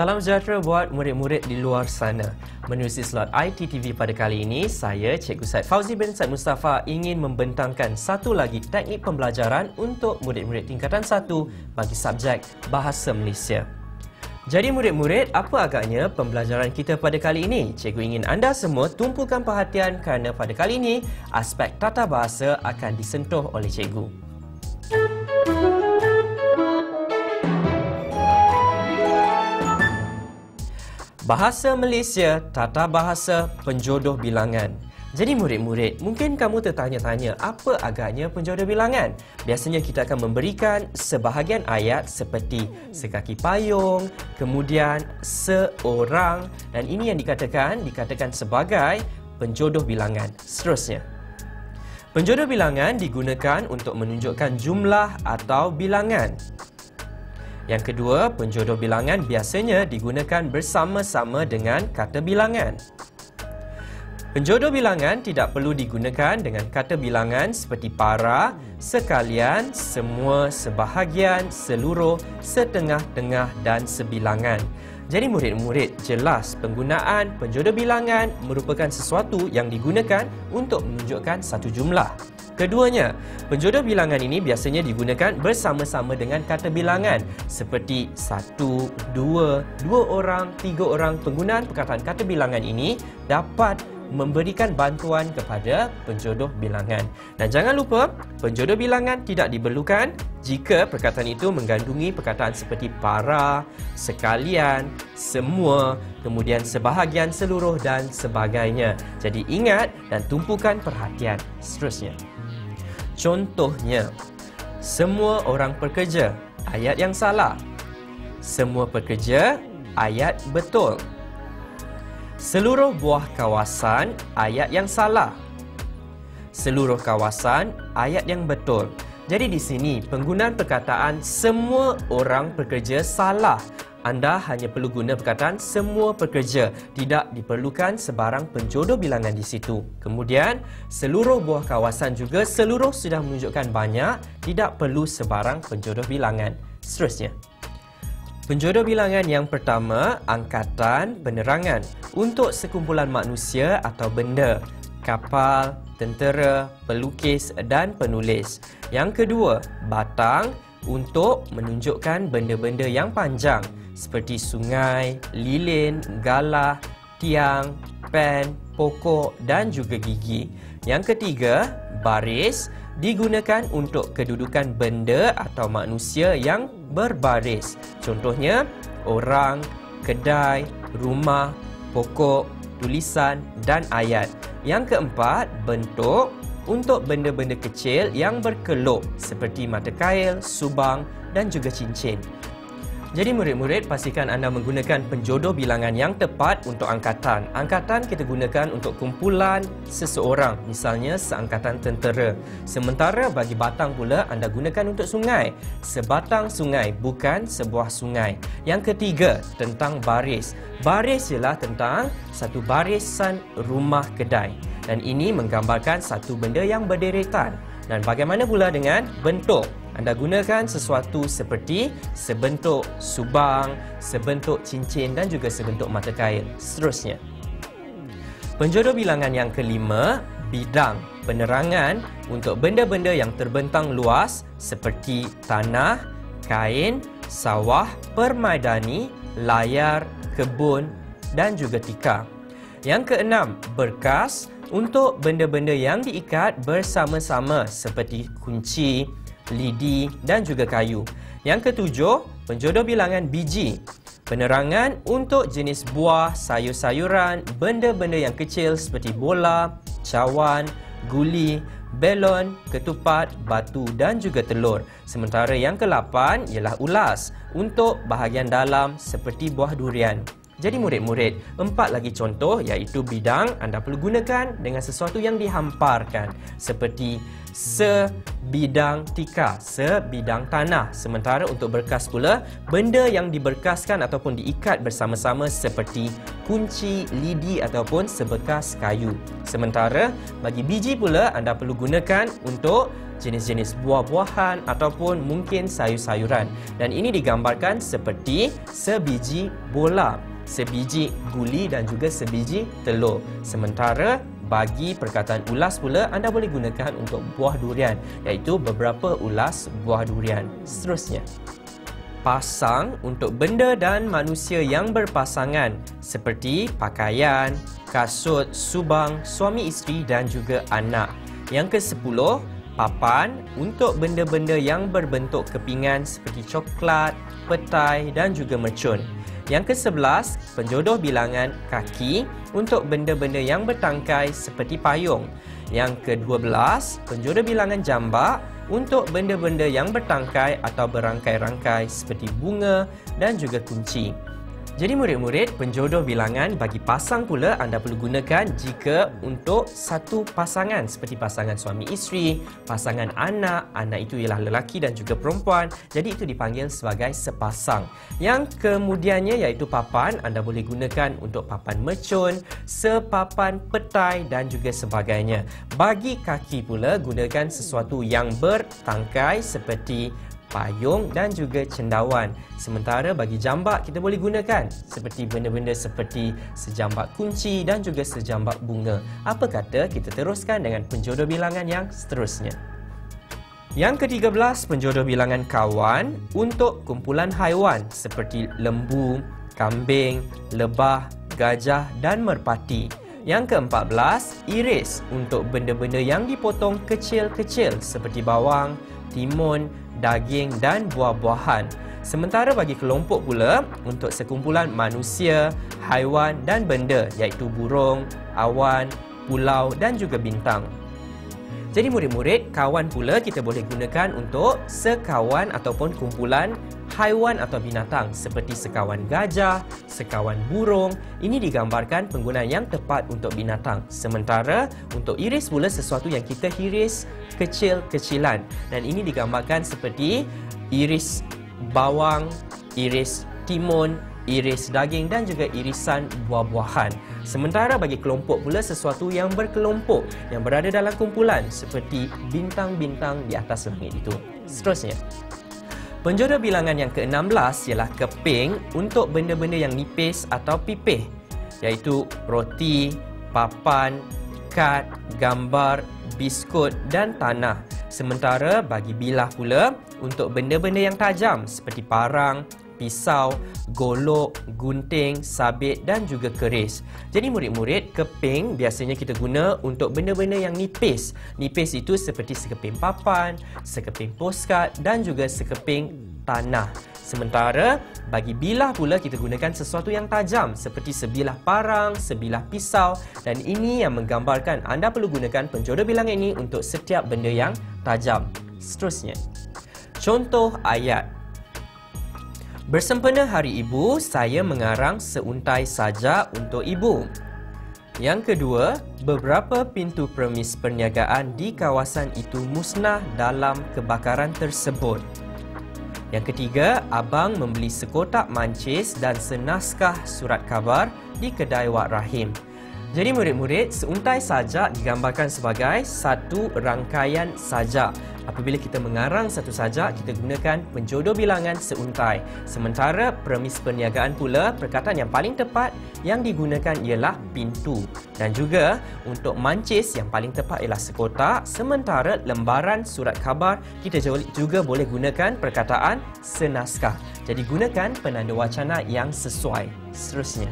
Salam sejahtera buat murid-murid di luar sana. Menerusi slot ITTV pada kali ini, saya Cikgu Said Fauzi bin Said Mustafa ingin membentangkan satu lagi teknik pembelajaran untuk murid-murid tingkatan satu bagi subjek Bahasa Malaysia. Jadi murid-murid, apa agaknya pembelajaran kita pada kali ini? Cikgu ingin anda semua tumpukan perhatian kerana pada kali ini, aspek tata bahasa akan disentuh oleh cikgu. Bahasa Malaysia, tata bahasa penjodoh bilangan. Jadi murid-murid, mungkin kamu tertanya-tanya apa agaknya penjodoh bilangan? Biasanya kita akan memberikan sebahagian ayat seperti sekaki payung, kemudian seorang dan ini yang dikatakan dikatakan sebagai penjodoh bilangan. Seterusnya. Penjodoh bilangan digunakan untuk menunjukkan jumlah atau bilangan. Yang kedua, penjodoh bilangan biasanya digunakan bersama-sama dengan kata bilangan. Penjodoh bilangan tidak perlu digunakan dengan kata bilangan seperti para, sekalian, semua, sebahagian, seluruh, setengah-tengah dan sebilangan. Jadi murid-murid jelas penggunaan penjodoh bilangan merupakan sesuatu yang digunakan untuk menunjukkan satu jumlah. Keduanya, penjodoh bilangan ini biasanya digunakan bersama-sama dengan kata bilangan seperti satu, dua, dua orang, tiga orang. Penggunaan perkataan kata bilangan ini dapat memberikan bantuan kepada penjodoh bilangan. Dan jangan lupa, penjodoh bilangan tidak diperlukan jika perkataan itu mengandungi perkataan seperti para, sekalian, semua, kemudian sebahagian seluruh dan sebagainya. Jadi ingat dan tumpukan perhatian seterusnya. Contohnya, semua orang pekerja, ayat yang salah. Semua pekerja, ayat betul. Seluruh buah kawasan, ayat yang salah. Seluruh kawasan, ayat yang betul. Jadi di sini, penggunaan perkataan semua orang pekerja salah anda hanya perlu guna perkataan semua pekerja. Tidak diperlukan sebarang penjodoh bilangan di situ. Kemudian, seluruh buah kawasan juga seluruh sudah menunjukkan banyak. Tidak perlu sebarang penjodoh bilangan. Seterusnya. Penjodoh bilangan yang pertama, angkatan penerangan. Untuk sekumpulan manusia atau benda. Kapal, tentera, pelukis dan penulis. Yang kedua, batang untuk menunjukkan benda-benda yang panjang seperti sungai, lilin, galah, tiang, pen, pokok dan juga gigi. Yang ketiga, baris digunakan untuk kedudukan benda atau manusia yang berbaris. Contohnya, orang, kedai, rumah, pokok, tulisan dan ayat. Yang keempat, bentuk untuk benda-benda kecil yang berkeluk seperti mata kail, subang dan juga cincin. Jadi murid-murid pastikan anda menggunakan penjodoh bilangan yang tepat untuk angkatan. Angkatan kita gunakan untuk kumpulan seseorang, misalnya seangkatan tentera. Sementara bagi batang pula anda gunakan untuk sungai. Sebatang sungai bukan sebuah sungai. Yang ketiga tentang baris. Baris ialah tentang satu barisan rumah kedai. Dan ini menggambarkan satu benda yang berderetan. Dan bagaimana pula dengan bentuk? anda gunakan sesuatu seperti sebentuk subang, sebentuk cincin dan juga sebentuk mata kail. Seterusnya. Penjodoh bilangan yang kelima, bidang penerangan untuk benda-benda yang terbentang luas seperti tanah, kain, sawah, permaidani, layar, kebun dan juga tikar. Yang keenam, berkas untuk benda-benda yang diikat bersama-sama seperti kunci, lidi dan juga kayu. Yang ketujuh, penjodoh bilangan biji. Penerangan untuk jenis buah, sayur-sayuran, benda-benda yang kecil seperti bola, cawan, guli, belon, ketupat, batu dan juga telur. Sementara yang ke-8 ialah ulas untuk bahagian dalam seperti buah durian. Jadi murid-murid, empat lagi contoh iaitu bidang anda perlu gunakan dengan sesuatu yang dihamparkan seperti sebidang tika, sebidang tanah. Sementara untuk berkas pula, benda yang diberkaskan ataupun diikat bersama-sama seperti kunci, lidi ataupun sebekas kayu. Sementara bagi biji pula, anda perlu gunakan untuk jenis-jenis buah-buahan ataupun mungkin sayur-sayuran. Dan ini digambarkan seperti sebiji bola sebiji guli dan juga sebiji telur. Sementara bagi perkataan ulas pula anda boleh gunakan untuk buah durian iaitu beberapa ulas buah durian. Seterusnya. Pasang untuk benda dan manusia yang berpasangan seperti pakaian, kasut, subang, suami isteri dan juga anak. Yang ke-10, papan untuk benda-benda yang berbentuk kepingan seperti coklat, petai dan juga mercun. Yang ke-11, penjodoh bilangan kaki untuk benda-benda yang bertangkai seperti payung. Yang ke-12, penjodoh bilangan jambak untuk benda-benda yang bertangkai atau berangkai-rangkai seperti bunga dan juga kunci. Jadi murid-murid, penjodoh bilangan bagi pasang pula anda perlu gunakan jika untuk satu pasangan seperti pasangan suami isteri, pasangan anak, anak itu ialah lelaki dan juga perempuan. Jadi itu dipanggil sebagai sepasang. Yang kemudiannya iaitu papan, anda boleh gunakan untuk papan mercun, sepapan petai dan juga sebagainya. Bagi kaki pula, gunakan sesuatu yang bertangkai seperti payung dan juga cendawan. Sementara bagi jambak kita boleh gunakan seperti benda-benda seperti sejambak kunci dan juga sejambak bunga. Apa kata kita teruskan dengan penjodoh bilangan yang seterusnya. Yang ke-13 penjodoh bilangan kawan untuk kumpulan haiwan seperti lembu, kambing, lebah, gajah dan merpati. Yang ke-14, iris untuk benda-benda yang dipotong kecil-kecil seperti bawang, timun, daging dan buah-buahan. Sementara bagi kelompok pula untuk sekumpulan manusia, haiwan dan benda iaitu burung, awan, pulau dan juga bintang. Jadi murid-murid, kawan pula kita boleh gunakan untuk sekawan ataupun kumpulan haiwan atau binatang seperti sekawan gajah, sekawan burung. Ini digambarkan penggunaan yang tepat untuk binatang. Sementara untuk iris pula sesuatu yang kita hiris kecil-kecilan. Dan ini digambarkan seperti iris bawang, iris timun, iris daging dan juga irisan buah-buahan. Sementara bagi kelompok pula sesuatu yang berkelompok yang berada dalam kumpulan seperti bintang-bintang di atas langit itu. Seterusnya. Penjodoh bilangan yang ke-16 ialah keping untuk benda-benda yang nipis atau pipih iaitu roti, papan, kad, gambar, biskut dan tanah. Sementara bagi bilah pula untuk benda-benda yang tajam seperti parang, pisau, golok, gunting, sabit dan juga keris. Jadi murid-murid, keping biasanya kita guna untuk benda-benda yang nipis. Nipis itu seperti sekeping papan, sekeping postcard dan juga sekeping tanah. Sementara bagi bilah pula kita gunakan sesuatu yang tajam seperti sebilah parang, sebilah pisau dan ini yang menggambarkan anda perlu gunakan penjodoh bilangan ini untuk setiap benda yang tajam. Seterusnya. Contoh ayat Bersempena Hari Ibu, saya mengarang seuntai saja untuk ibu. Yang kedua, beberapa pintu premis perniagaan di kawasan itu musnah dalam kebakaran tersebut. Yang ketiga, abang membeli sekotak mancis dan senaskah surat khabar di kedai Wak Rahim. Jadi murid-murid, seuntai sajak digambarkan sebagai satu rangkaian sajak. Apabila kita mengarang satu sajak, kita gunakan penjodoh bilangan seuntai. Sementara premis perniagaan pula, perkataan yang paling tepat yang digunakan ialah pintu. Dan juga untuk mancis yang paling tepat ialah sekotak. Sementara lembaran surat khabar, kita juga boleh gunakan perkataan senaskah. Jadi gunakan penanda wacana yang sesuai. Seterusnya.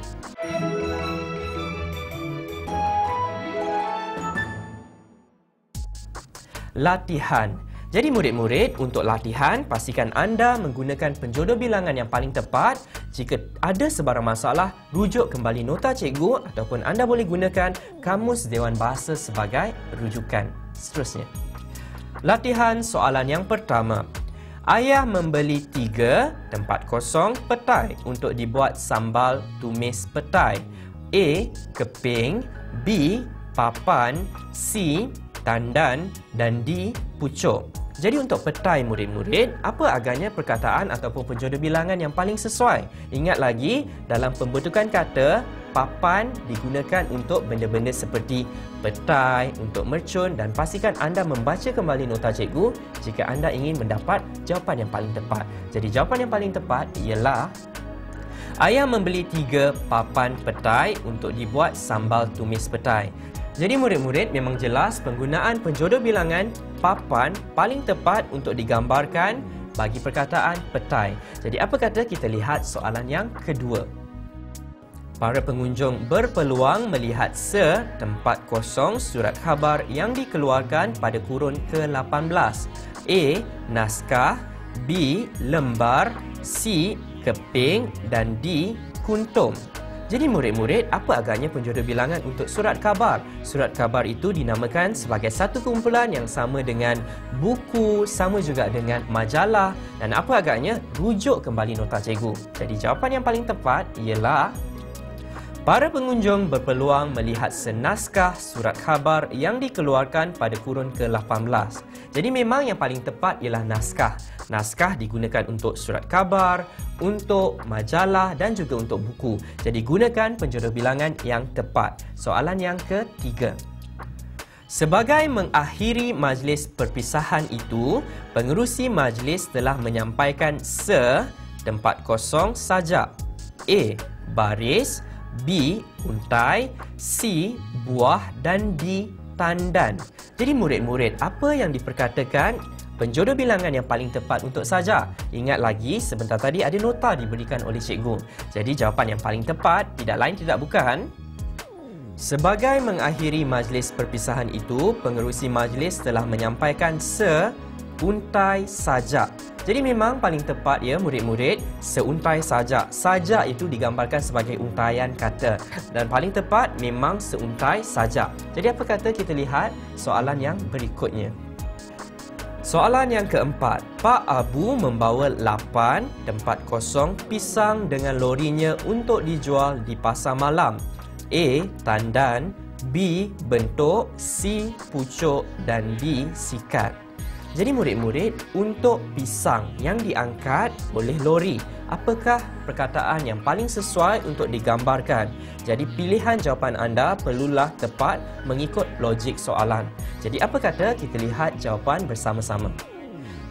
Latihan. Jadi murid-murid, untuk latihan, pastikan anda menggunakan penjodoh bilangan yang paling tepat. Jika ada sebarang masalah, rujuk kembali nota cikgu ataupun anda boleh gunakan Kamus Dewan Bahasa sebagai rujukan. Seterusnya. Latihan soalan yang pertama. Ayah membeli tiga tempat kosong petai untuk dibuat sambal tumis petai. A. Keping B. Papan C. Tandan dan D. Pucuk. Jadi untuk petai murid-murid, apa agaknya perkataan ataupun penjodoh bilangan yang paling sesuai? Ingat lagi, dalam pembentukan kata, papan digunakan untuk benda-benda seperti petai, untuk mercun dan pastikan anda membaca kembali nota cikgu jika anda ingin mendapat jawapan yang paling tepat. Jadi jawapan yang paling tepat ialah Ayah membeli tiga papan petai untuk dibuat sambal tumis petai. Jadi murid-murid memang jelas penggunaan penjodoh bilangan papan paling tepat untuk digambarkan bagi perkataan petai. Jadi apa kata kita lihat soalan yang kedua. Para pengunjung berpeluang melihat se tempat kosong surat khabar yang dikeluarkan pada kurun ke-18. A. Naskah B. Lembar C. Keping dan D. Kuntum. Jadi murid-murid, apa agaknya penjodoh bilangan untuk surat khabar? Surat khabar itu dinamakan sebagai satu kumpulan yang sama dengan buku, sama juga dengan majalah dan apa agaknya rujuk kembali nota cikgu. Jadi jawapan yang paling tepat ialah Para pengunjung berpeluang melihat senaskah surat khabar yang dikeluarkan pada kurun ke-18. Jadi memang yang paling tepat ialah naskah. Naskah digunakan untuk surat khabar, untuk majalah dan juga untuk buku. Jadi gunakan penjodoh bilangan yang tepat. Soalan yang ketiga. Sebagai mengakhiri majlis perpisahan itu, pengerusi majlis telah menyampaikan se tempat kosong saja. A. Baris B. Untai C. Buah dan D. Tandan Jadi murid-murid, apa yang diperkatakan penjodoh bilangan yang paling tepat untuk saja? Ingat lagi, sebentar tadi ada nota diberikan oleh cikgu Jadi jawapan yang paling tepat tidak lain tidak bukan Sebagai mengakhiri majlis perpisahan itu, pengerusi majlis telah menyampaikan se untai saja. Jadi memang paling tepat ya murid-murid seuntai saja. Saja itu digambarkan sebagai untayan kata dan paling tepat memang seuntai saja. Jadi apa kata kita lihat soalan yang berikutnya. Soalan yang keempat, Pak Abu membawa 8 tempat kosong pisang dengan lorinya untuk dijual di pasar malam. A. Tandan B. Bentuk C. Pucuk dan D. Sikat jadi murid-murid, untuk pisang yang diangkat oleh lori, apakah perkataan yang paling sesuai untuk digambarkan? Jadi pilihan jawapan anda perlulah tepat mengikut logik soalan. Jadi apa kata kita lihat jawapan bersama-sama?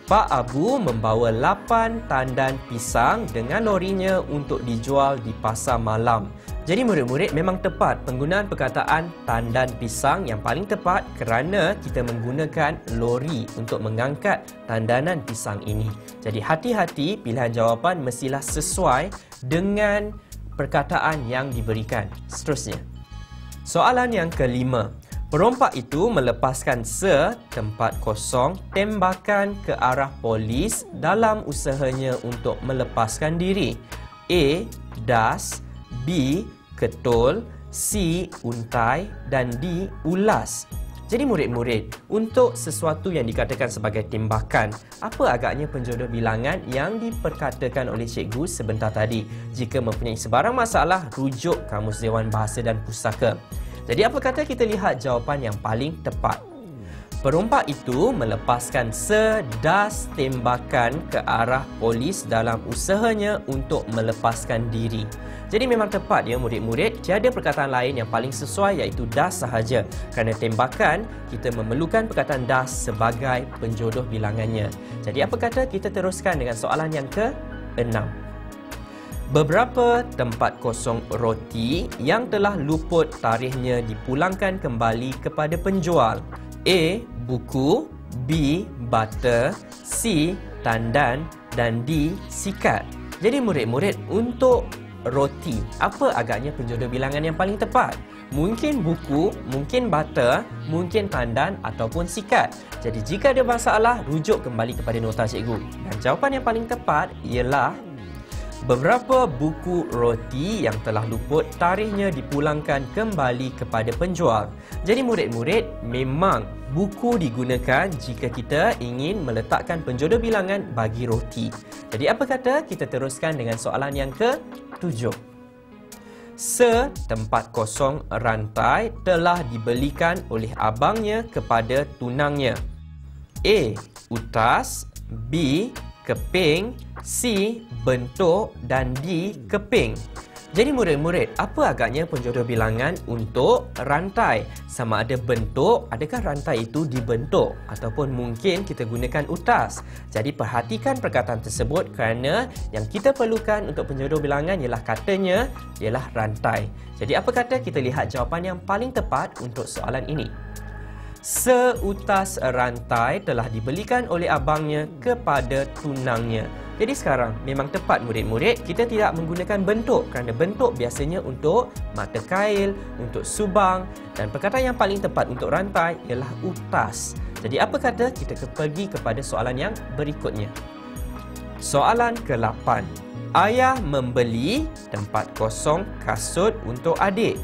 Pak Abu membawa 8 tandan pisang dengan lorinya untuk dijual di pasar malam. Jadi murid-murid memang tepat penggunaan perkataan tandan pisang yang paling tepat kerana kita menggunakan lori untuk mengangkat tandanan pisang ini. Jadi hati-hati pilihan jawapan mestilah sesuai dengan perkataan yang diberikan. Seterusnya. Soalan yang kelima. Perompak itu melepaskan se tempat kosong tembakan ke arah polis dalam usahanya untuk melepaskan diri. A. Das B. Ketul C. Untai dan D. Ulas Jadi murid-murid, untuk sesuatu yang dikatakan sebagai tembakan, apa agaknya penjodoh bilangan yang diperkatakan oleh cikgu sebentar tadi? Jika mempunyai sebarang masalah, rujuk Kamus Dewan Bahasa dan Pustaka. Jadi apa kata kita lihat jawapan yang paling tepat? Perompak itu melepaskan sedas tembakan ke arah polis dalam usahanya untuk melepaskan diri. Jadi memang tepat ya murid-murid, tiada perkataan lain yang paling sesuai iaitu das sahaja. Kerana tembakan, kita memerlukan perkataan das sebagai penjodoh bilangannya. Jadi apa kata kita teruskan dengan soalan yang ke-6. Beberapa tempat kosong roti yang telah luput tarikhnya dipulangkan kembali kepada penjual. A. Buku B. Butter C. Tandan dan D. Sikat. Jadi murid-murid untuk roti, apa agaknya penjodoh bilangan yang paling tepat? Mungkin buku, mungkin butter, mungkin tandan ataupun sikat. Jadi jika ada masalah, rujuk kembali kepada nota cikgu. Dan jawapan yang paling tepat ialah Beberapa buku roti yang telah luput tarikhnya dipulangkan kembali kepada penjual. Jadi murid-murid, memang buku digunakan jika kita ingin meletakkan penjodoh bilangan bagi roti. Jadi apa kata kita teruskan dengan soalan yang ke-7. Setempat kosong rantai telah dibelikan oleh abangnya kepada tunangnya. A. Utas B keping, C bentuk dan D keping. Jadi murid-murid, apa agaknya penjodoh bilangan untuk rantai? Sama ada bentuk, adakah rantai itu dibentuk ataupun mungkin kita gunakan utas. Jadi perhatikan perkataan tersebut kerana yang kita perlukan untuk penjodoh bilangan ialah katanya ialah rantai. Jadi apa kata kita lihat jawapan yang paling tepat untuk soalan ini? Seutas rantai telah dibelikan oleh abangnya kepada tunangnya. Jadi sekarang memang tepat murid-murid kita tidak menggunakan bentuk kerana bentuk biasanya untuk mata kail, untuk subang dan perkataan yang paling tepat untuk rantai ialah utas. Jadi apa kata kita pergi kepada soalan yang berikutnya. Soalan ke-8. Ayah membeli tempat kosong kasut untuk adik.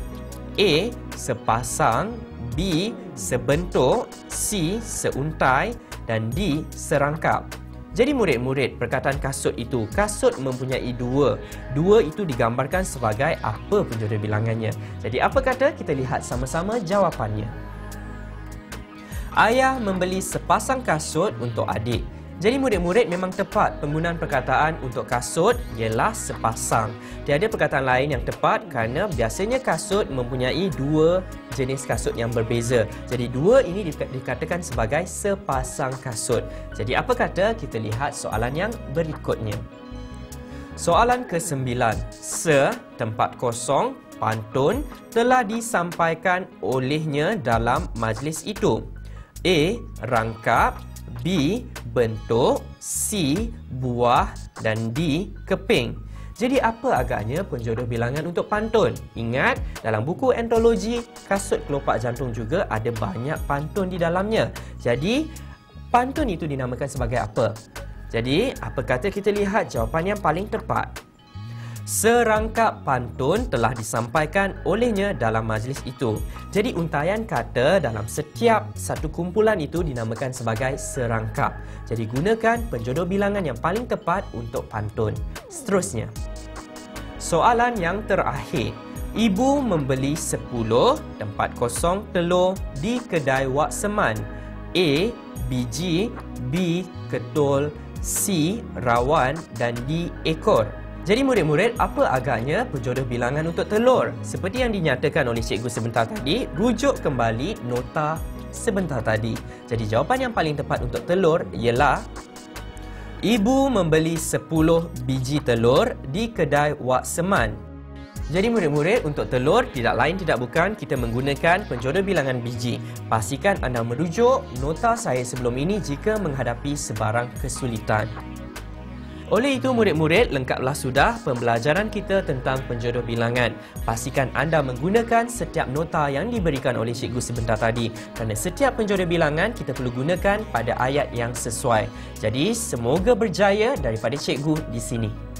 A. Sepasang B. Sebentuk C. Seuntai dan D. Serangkap jadi murid-murid, perkataan kasut itu, kasut mempunyai dua. Dua itu digambarkan sebagai apa penjodoh bilangannya. Jadi apa kata kita lihat sama-sama jawapannya. Ayah membeli sepasang kasut untuk adik. Jadi murid-murid memang tepat penggunaan perkataan untuk kasut ialah sepasang. Tiada perkataan lain yang tepat kerana biasanya kasut mempunyai dua jenis kasut yang berbeza. Jadi dua ini dikatakan sebagai sepasang kasut. Jadi apa kata kita lihat soalan yang berikutnya. Soalan ke-9. Se tempat kosong pantun telah disampaikan olehnya dalam majlis itu. A. Rangkap B. Bentuk C. Buah dan D. Keping jadi apa agaknya penjodoh bilangan untuk pantun? Ingat, dalam buku antologi Kasut Kelopak Jantung juga ada banyak pantun di dalamnya. Jadi, pantun itu dinamakan sebagai apa? Jadi, apa kata kita lihat jawapan yang paling tepat? Serangkap pantun telah disampaikan olehnya dalam majlis itu. Jadi untayan kata dalam setiap satu kumpulan itu dinamakan sebagai serangkap. Jadi gunakan penjodoh bilangan yang paling tepat untuk pantun. Seterusnya. Soalan yang terakhir. Ibu membeli 10 tempat kosong telur di kedai Wak Seman. A. Biji B. Ketul C. Rawan dan D. Ekor. Jadi murid-murid, apa agaknya penjodoh bilangan untuk telur? Seperti yang dinyatakan oleh cikgu sebentar tadi, rujuk kembali nota sebentar tadi. Jadi jawapan yang paling tepat untuk telur ialah Ibu membeli 10 biji telur di kedai Wak Seman. Jadi murid-murid, untuk telur tidak lain tidak bukan kita menggunakan penjodoh bilangan biji. Pastikan anda merujuk nota saya sebelum ini jika menghadapi sebarang kesulitan. Oleh itu, murid-murid, lengkaplah sudah pembelajaran kita tentang penjodoh bilangan. Pastikan anda menggunakan setiap nota yang diberikan oleh cikgu sebentar tadi. Kerana setiap penjodoh bilangan, kita perlu gunakan pada ayat yang sesuai. Jadi, semoga berjaya daripada cikgu di sini.